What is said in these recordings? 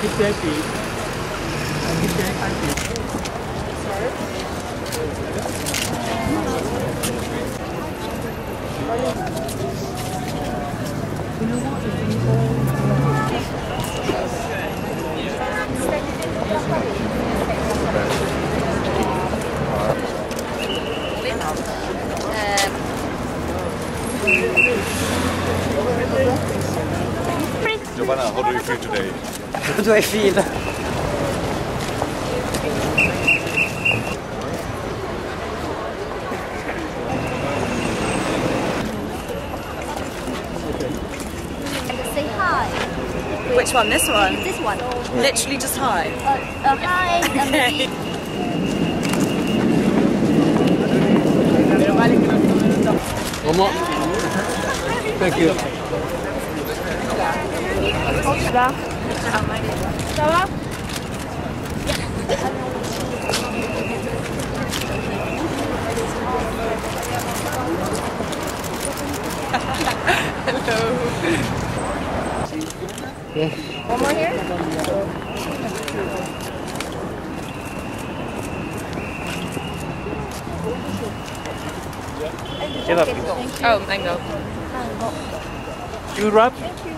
Keep your feet. Keep your feet. Giovanna, how do you feel today? How do I feel? Say hi. Which one? This one? This one. Literally just hi. Uh, uh, hi. maybe- One more. Thank you. One more here. Oh, mango. You wrap? Thank you.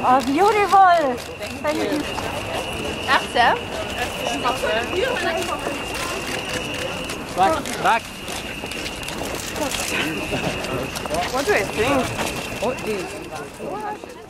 Oh, beautiful. Thank you. What do I think? What is?